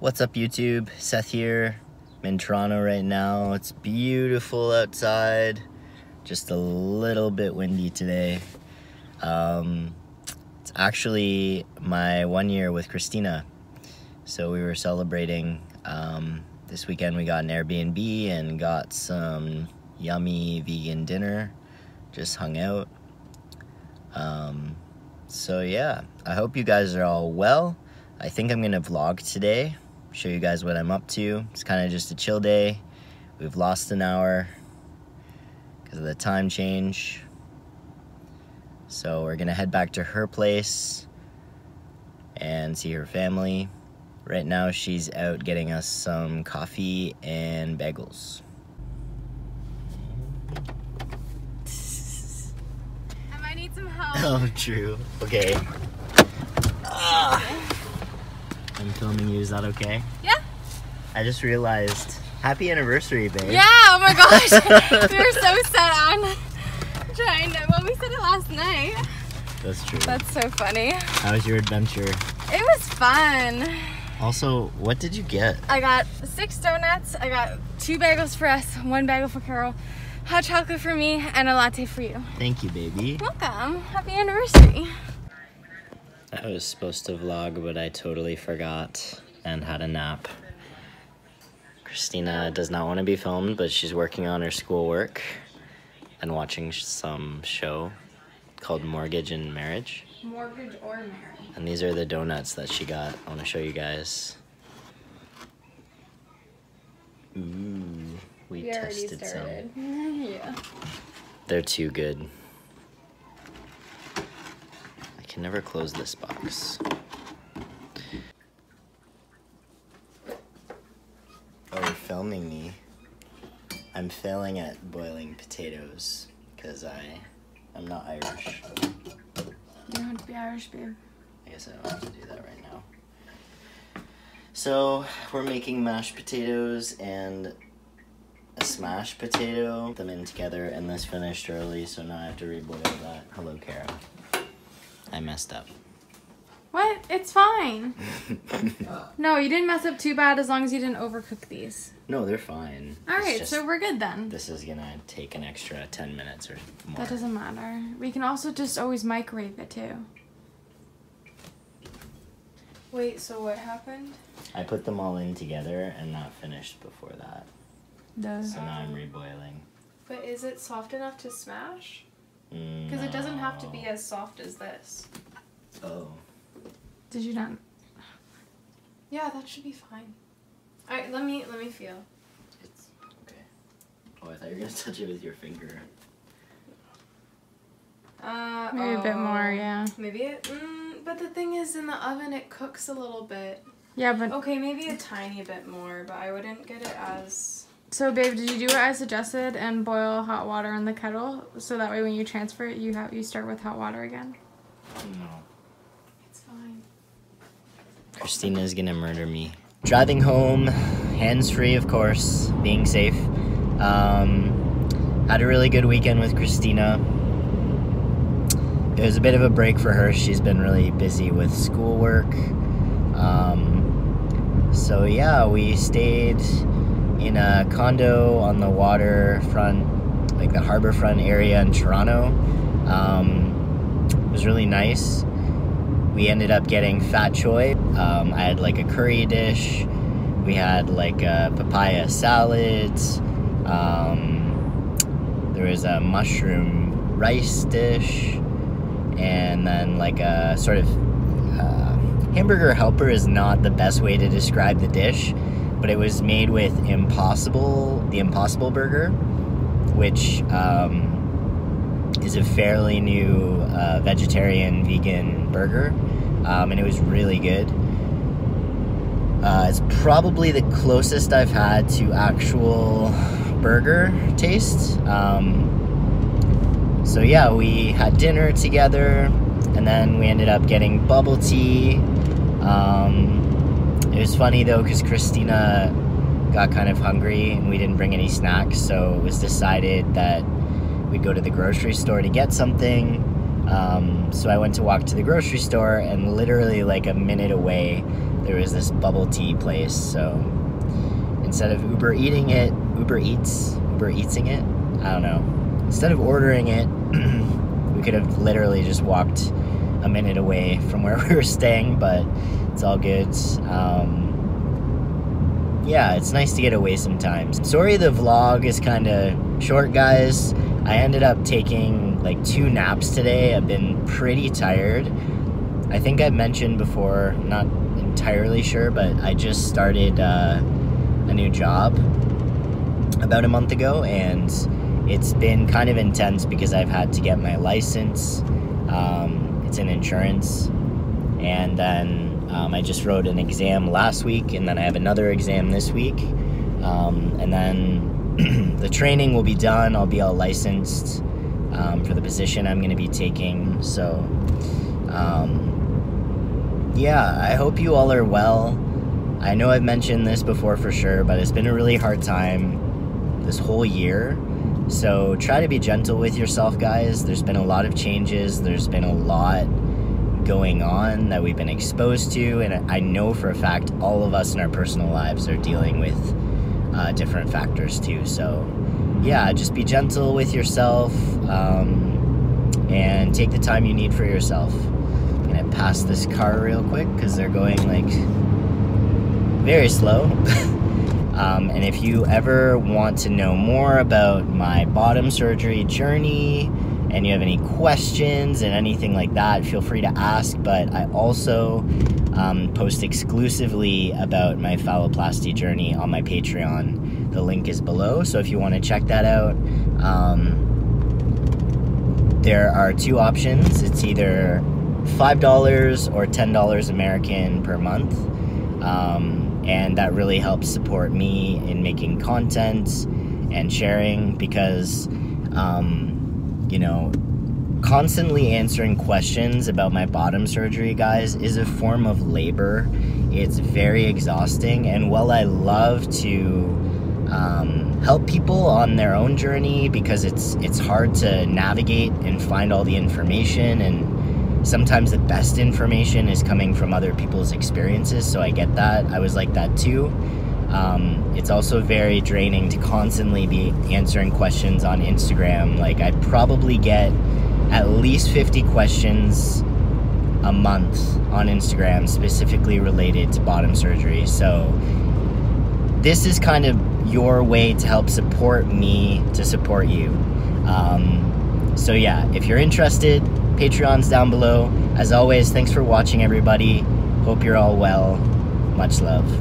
What's up YouTube? Seth here. I'm in Toronto right now. It's beautiful outside. Just a little bit windy today. Um, it's actually my one year with Christina. So we were celebrating. Um, this weekend we got an Airbnb and got some yummy vegan dinner. Just hung out. Um, so yeah, I hope you guys are all well. I think I'm gonna vlog today, show you guys what I'm up to. It's kind of just a chill day. We've lost an hour because of the time change. So we're gonna head back to her place and see her family. Right now she's out getting us some coffee and bagels. I might need some help. Oh, true. Okay. Ah. I'm filming you. Is that okay? Yeah. I just realized. Happy anniversary, babe. Yeah, oh my gosh. we were so set on trying to, well, we said it last night. That's true. That's so funny. How was your adventure? It was fun. Also, what did you get? I got six donuts. I got two bagels for us, one bagel for Carol, hot chocolate for me, and a latte for you. Thank you, baby. Welcome. Happy anniversary. I was supposed to vlog, but I totally forgot and had a nap. Christina does not want to be filmed, but she's working on her schoolwork and watching some show called Mortgage and Marriage. Mortgage or marriage? And these are the donuts that she got. I want to show you guys. Ooh, we, tested some. yeah. They're too good. I can never close this box. Oh, you're filming me. I'm failing at boiling potatoes because I, I'm not Irish. You don't have to be Irish, babe. I guess I don't have to do that right now. So we're making mashed potatoes and a smashed potato. Put them in together and this finished early, so now I have to reboil that. Hello, Kara. I messed up. What? It's fine. no, you didn't mess up too bad as long as you didn't overcook these. no, they're fine. All It's right, just- so we're good then. this is gonna take an extra 10 minutes or more. That doesn't matter. We can also just always microwave it too. Wait, so what happened? I put them all in together and not finished before that. Does So now I'm reboiling. But is it soft enough to smash? Because it doesn't have to be as soft as this. Oh. Did you not? Yeah, that should be fine. All right, let me let me feel. It's okay. Oh, I thought you were gonna touch it with your finger. Uh, Maybe a bit more, oh, yeah. Maybe it. Mm, but the thing is, in the oven, it cooks a little bit. Yeah, but Okay, maybe a tiny bit more, but I wouldn't get it as. So babe, did you do what I suggested and boil hot water in the kettle so that way when you transfer it, you have you start with hot water again? No. It's fine. Christina's gonna murder me. Driving home, hands free, of course, being safe. Um, had a really good weekend with Christina. It was a bit of a break for her. She's been really busy with schoolwork. Um, so, yeah, we stayed in a condo on the waterfront, like the harborfront area in Toronto. Um, it was really nice we ended up getting fat choy. Um, I had like a curry dish. We had like a papaya salad. Um, there was a mushroom rice dish, and then like a sort of uh, hamburger helper is not the best way to describe the dish, but it was made with Impossible, the Impossible Burger, which. Um, is a fairly new uh, vegetarian vegan burger, um, and it was really good. Uh, it's probably the closest I've had to actual burger taste. Um, so yeah, we had dinner together, and then we ended up getting bubble tea. Um, it was funny though because Christina got kind of hungry and we didn't bring any snacks, so it was decided that we'd go to the grocery store to get something. Um, so I went to walk to the grocery store, and literally like a minute away, there was this bubble tea place. So instead of Uber eating it, Uber Eats, Uber Eatsing it, I don't know. Instead of ordering it, we could have literally just walked a minute away from where we were staying, but it's all good. Um, yeah, it's nice to get away sometimes. Sorry the vlog is kind of short, guys. I ended up taking like two naps today. I've been pretty tired. I think I've mentioned before, not entirely sure, but I just started uh, a new job about a month ago, and it's been kind of intense because I've had to get my license. Um, it's in insurance, and then um, I just wrote an exam last week, and then I have another exam this week. Um, and then the training will be done. I'll be all licensed um, for the position I'm going to be taking. So, um, yeah, I hope you all are well. I know I've mentioned this before for sure, but it's been a really hard time this whole year. So try to be gentle with yourself, guys. There's been a lot of changes. There's been a lot going on that we've been exposed to, and I know for a fact all of us in our personal lives are dealing with uh, different factors too. So, yeah, just be gentle with yourself um, and take the time you need for yourself. I'm gonna pass this car real quick because they're going like very slow. um, and if you ever want to know more about my bottom surgery journey, and you have any questions and anything like that, feel free to ask. But I also um, post exclusively about my phalloplasty journey on my Patreon. The link is below, so if you want to check that out, um, there are two options. It's either $5 or $10 American per month. Um, and that really helps support me in making content and sharing because um, you know, constantly answering questions about my bottom surgery, guys, is a form of labor. It's very exhausting. And while I love to um, help people on their own journey because it's it's hard to navigate and find all the information and sometimes the best information is coming from other people's experiences so i get that i was like that too um, it's also very draining to constantly be answering questions on Instagram. Like, I probably get at least 50 questions a month on Instagram specifically related to bottom surgery. So, this is kind of your way to help support me to support you. Um, so, yeah, if you're interested, Patreon's down below. As always, thanks for watching, everybody. Hope you're all well. Much love.